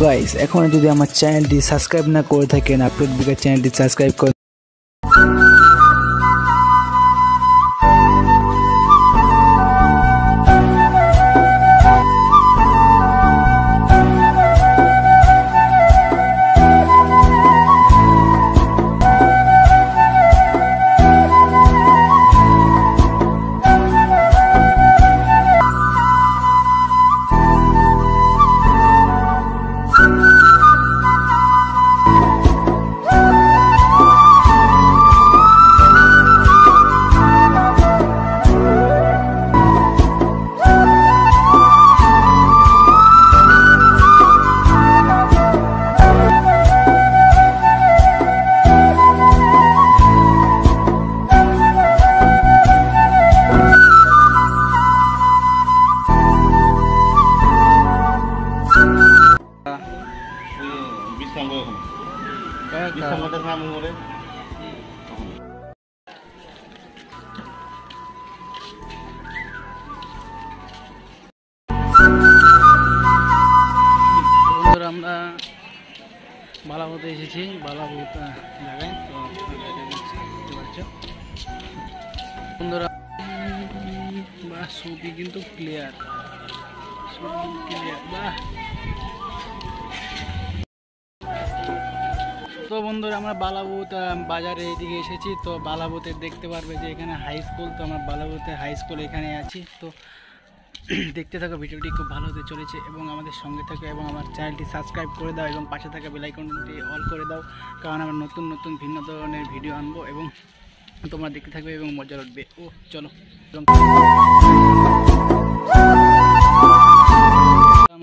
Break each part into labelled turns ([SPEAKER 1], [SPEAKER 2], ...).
[SPEAKER 1] Guys এখন যদি আমার চ্যানেলটি সাবস্ক্রাইব না করে থাকেন আপলোড বিকার চ্যানেলটি সাবস্ক্রাইব করে
[SPEAKER 2] বিশ্রাম করতে নাম করে
[SPEAKER 3] বন্ধুরা আমরা বালাবতে এসেছি বালাবত জায়গায় তো আপনারা দেখতে দেখতে পাচ্ছ বন্ধুরা বাহ ছবি কিন্তু ক্লিয়ার ছবি ক্লিয়ার বাহ তো বন্ধুরা, আমরা বালাবুত বাজারে এদিকে এসেছি। তো বালাবুতে দেখতে পারবে যে এখানে হাই স্কুল তো আমরা বালাবুতে হাই স্কুল এখানে আছি। তো দেখতে থাকো, ভিডিওটি খুব ভালো হতে চলেছে এবং আমাদের সঙ্গে থাকো এবং আমার চ্যানেলটি সাবস্ক্রাইব করে দাও এবং পাশে থাকা বেলাইকনটি অল করে দাও, কারণ আমরা নতুন নতুন, ভিন্ন ধরনের ভিডিও আনব এবং তোমরা দেখতে থাকবে এবং মজা উঠবে। ও, চলো। এবং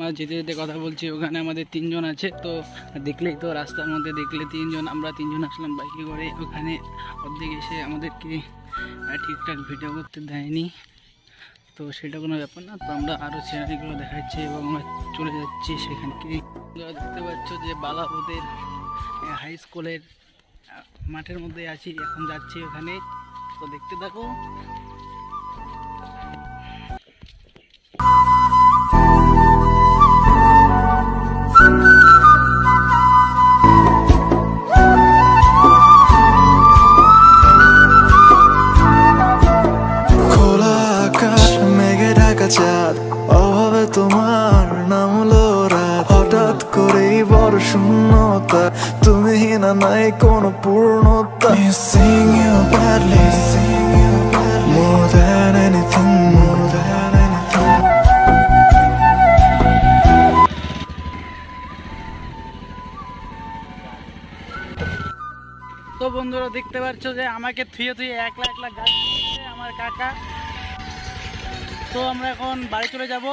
[SPEAKER 3] আমরা যেতে যেতে কথা বলছি, ওখানে আমাদের তিনজন আছে। তো দেখলেই তো, রাস্তার মধ্যে দেখলে তিনজন, আমরা তিনজন আসলাম বাইকে করে। ওখানে অর্ধেক এসে আমাদেরকে ঠিকঠাক ভিডিও করতে দেয়নি। তো সেটা কোনো ব্যাপার না। তো আমরা আরও সিনারিগুলো দেখাচ্ছি এবং আমরা চলে যাচ্ছি সেখানকে। দেখতে পাচ্ছ যে বালাবোদের হাই স্কুলের মাঠের মধ্যে আছি, এখন যাচ্ছি ওখানে। তো দেখতে থাকো।
[SPEAKER 4] চাঁদ, অভাবে তোমার নাম হলো রাত। হঠাৎ করেই বড় শূন্যতা, তুমি না নাই কোনো পূর্ণতা। Than anything.
[SPEAKER 3] তো বন্ধুরা দেখতে পাচ্ছ যে আমাকে থুয়ে থুয়ে একলা একলা গাছ আমার কাকা। তো আমরা এখন বাড়ি চলে যাব।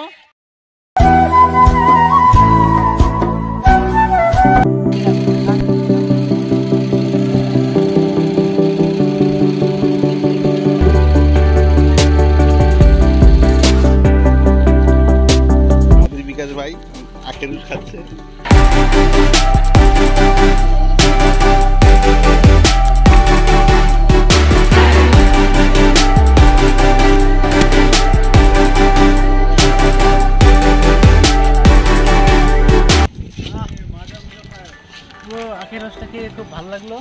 [SPEAKER 3] খুব ভালো লাগল।